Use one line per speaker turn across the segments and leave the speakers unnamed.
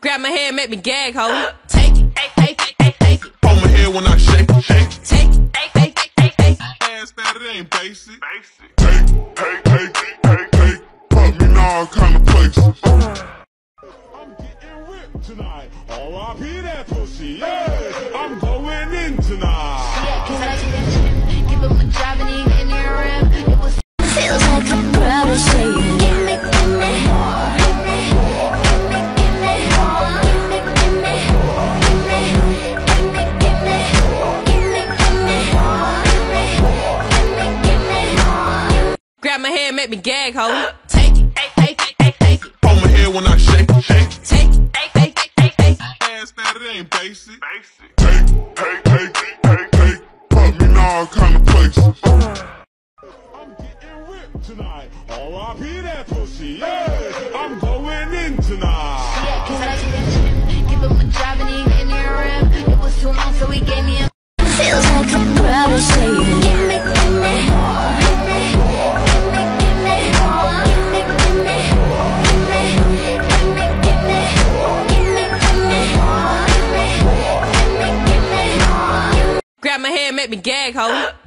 Grab my hand, make me gag, ho.
My
hand, make me gag, ho. Take it, take it, take it, take it,
On my head when I shake, it, shake.
take it, take it, take it, take it.
Ass that it ain't basic. Basic. Take, take, take, take, take. Put me in all kind of places. I'm getting ripped tonight. R.I.P. that pussy. Yeah, I'm going in tonight.
Yeah, cause I like that Give him a drive and he in your rim. It was too long, so he gave me a feels like I'm proud to hand, make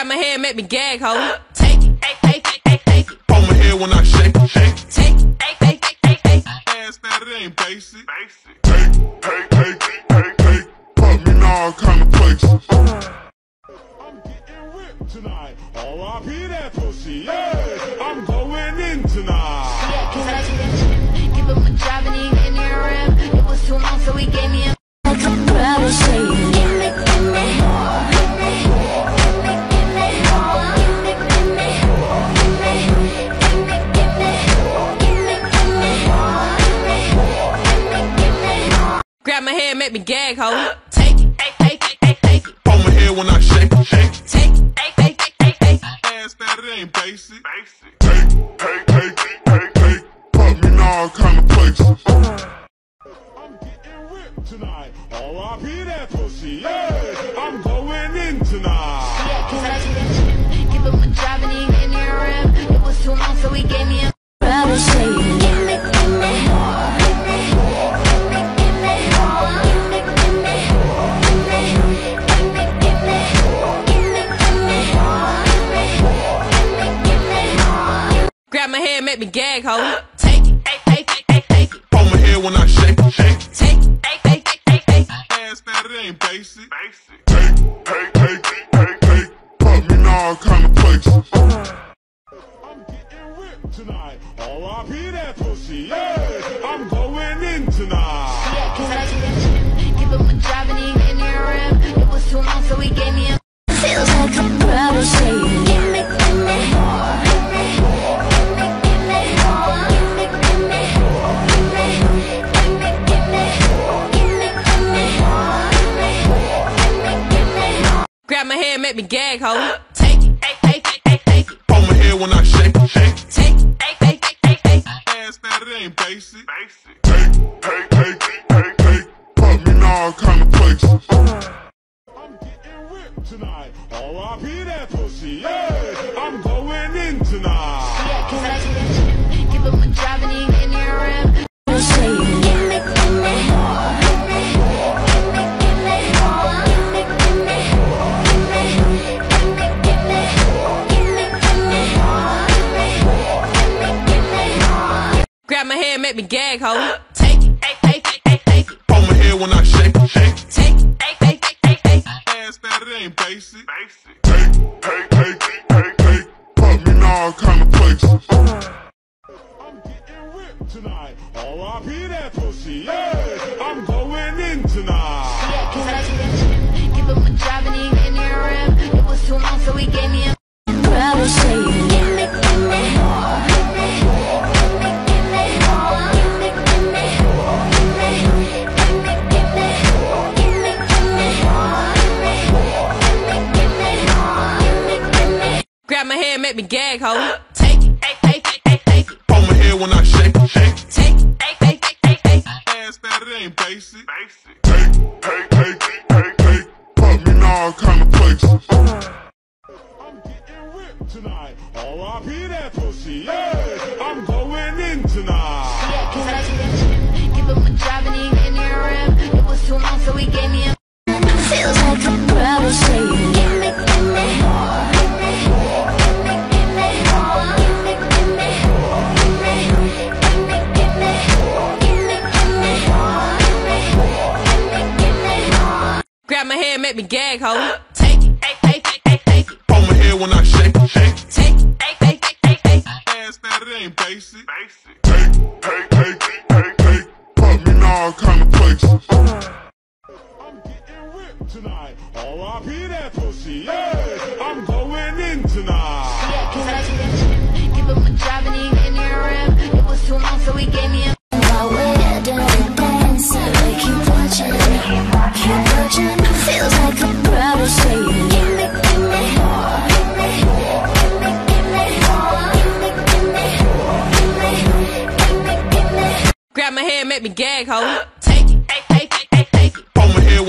Grab my hand, make me gag, ho. Take it, take it, take it, take it,
On my head when I shake, shake.
take it, take it, take it, take it.
Ass that it ain't basic. Basic. Take, take, take, take, take. Put me in all kind of places. I'm getting ripped tonight. R.I.P. that pussy. Yeah, I'm going in tonight.
Yeah, cause I like that Give him a drive and he in your rim. It was too long, so he gave me a like I'm proud to say
make me gag, ho. Take it, take it, take it, take it,
On my head when I shake, it, shake.
take it, take it, take it, take it.
Ass that it ain't basic. Basic. Take, take, take, take, take. Put me in all kind of places. I'm getting ripped tonight. R.I.P. that pussy. Yeah, I'm going in tonight.
Yeah, cause I like that Give him a drive and he in your rim. It was too long, so he gave me a
make me gag, ho. Take it, take it, take it, take it,
On my head when I shake, shake.
take it, take it, take it, take it.
Ass that it ain't basic. Basic. Take, take, take, take, take. Put me in all kind of places.
Grab make me gag, ho. Take it, take it, take it, take it,
On my head when I shake,
it,
shake.
take it, take it, take it, take it.
Ass that it ain't basic. Basic. Take, take, take, take, take. Put me in all kind of places. I'm getting ripped tonight. R.I.P. that pussy. Yeah, I'm going in tonight.
gag, ho. Take it, take it, take it, take it.
My hair when I shake
it, shake it. Take it, take it,
take
it, take it.
Ass that it ain't basic. Basic. Take, it. take, take, take. Put me in all kind of places. I'm getting ripped tonight. R.I.P. that pussy. Yeah, I'm going in tonight.
Yeah, can I do that? Give him a job and he gave me a rim. It was too long, so he gave me a. Probably
shake. My hand, make me gag, ho. Take it, take it, take it, take it.
Hold my head when I shake, it, shake. it.
Take it, take it, take it, take it.
Ass that it ain't basic. Basic. Take, take, take, take, take. Put me in all kind of places. I'm getting ripped tonight. R.I.P. that pussy. Yeah,
make me gag, ho. Take it, take it, take it, take it.
Hold my head when I shake, shake.
Take it, take it, take it, take it.
Ass that it ain't basic. Basic. Take, take, take, take, take. Put me in all kind of places.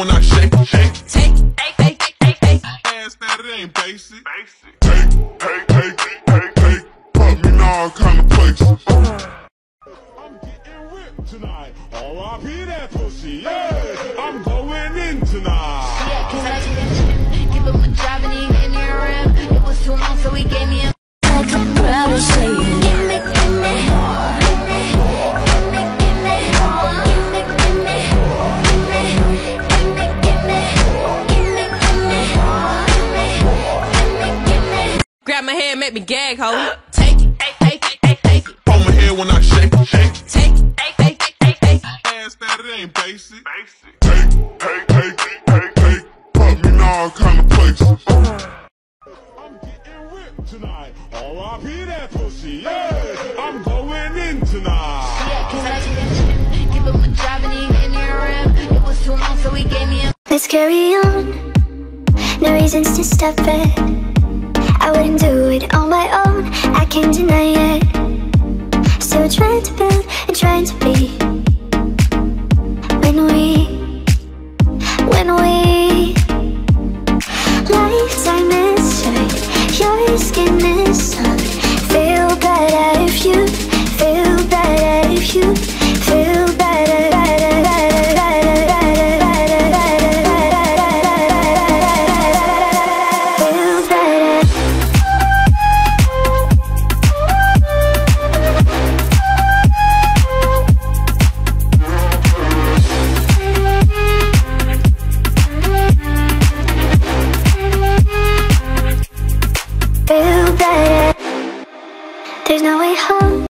When I
shake. Make me gag, ho. Take it, take it, take it, take it.
Hold my head when I shake, shake.
Take it, take it, take it, take it.
Ass that it ain't basic. Basic. Take, take, take, take, take. Put me in all kind of places. Uh. I'm getting ripped tonight. R.I.P. that pussy. Yeah, I'm going in tonight.
Yeah, cause I like to give him a drive and he get near him. It was too long, so he gave me a.
Let's carry on. No reasons to stop it. It on my own. I can't deny it. Still trying to build and trying to be.